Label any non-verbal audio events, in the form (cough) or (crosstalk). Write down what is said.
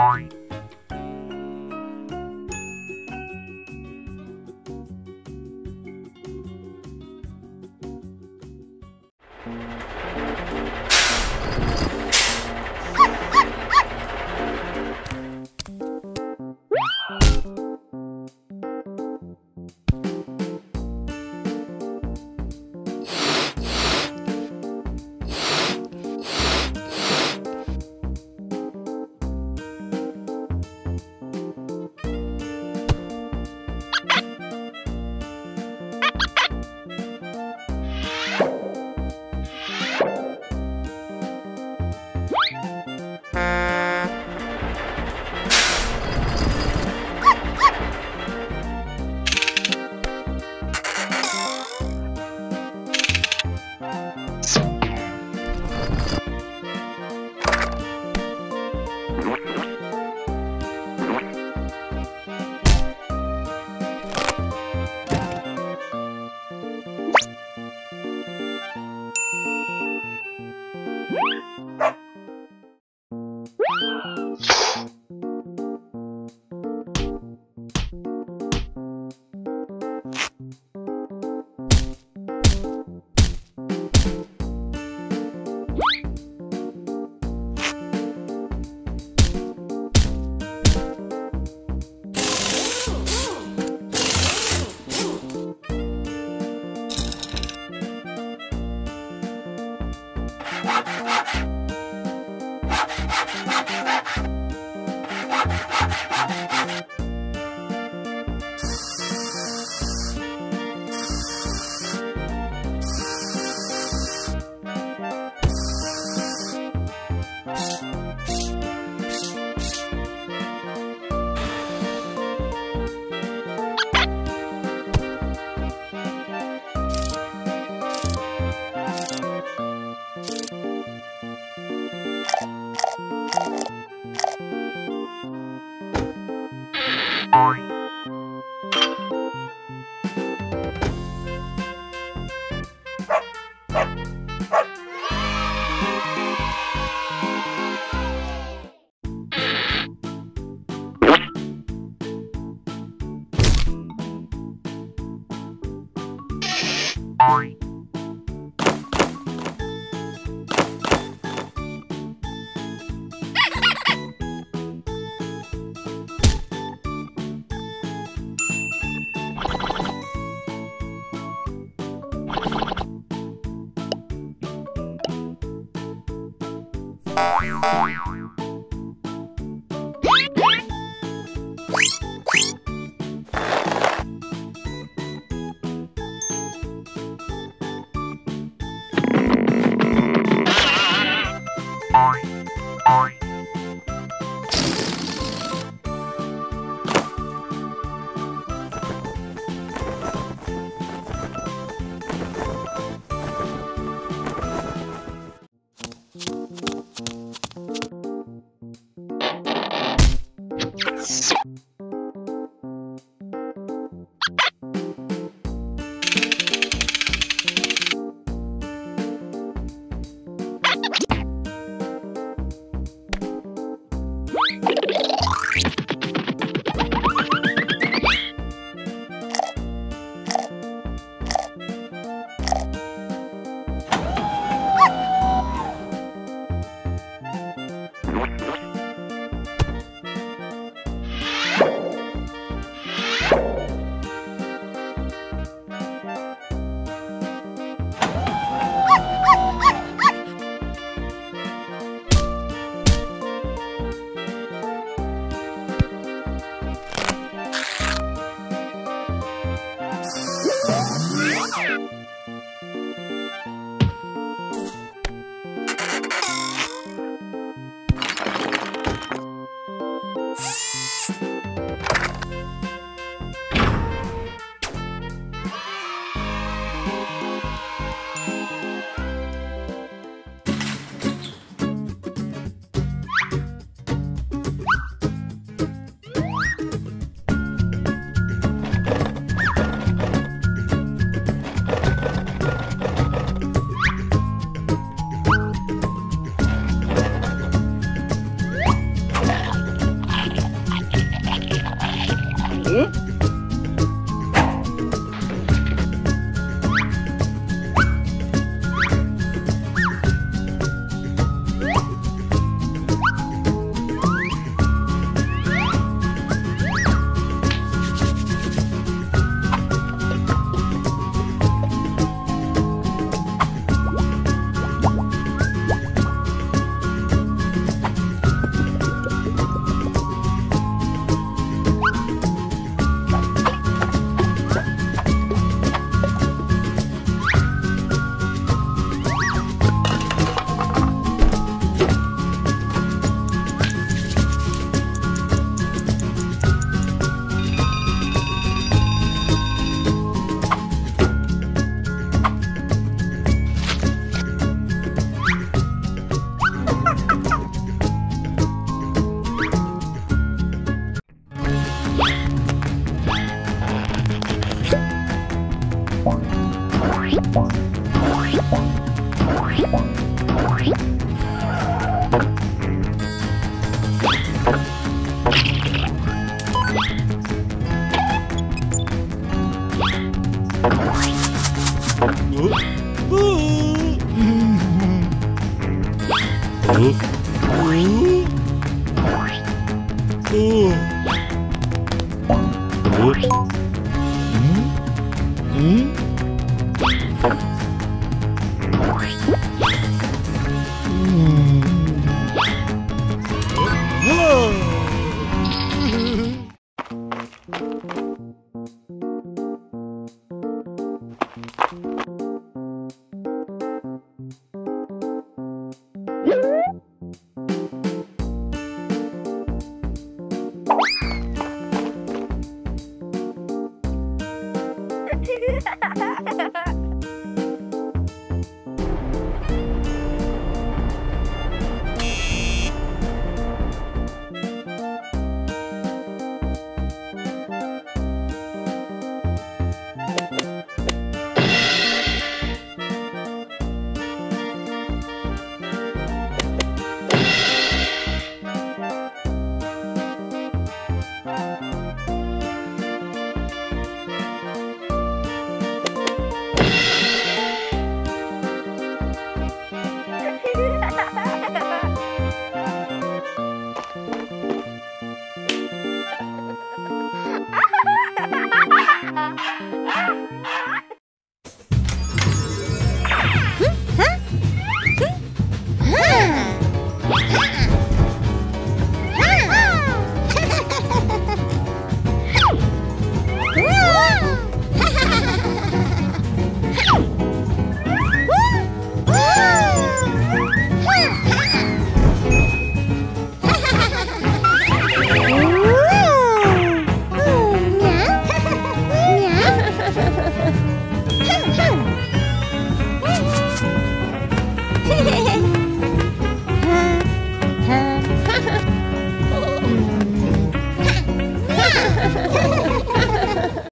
Bye. Oil, oil, oil. Ha ha Hahaha. (laughs)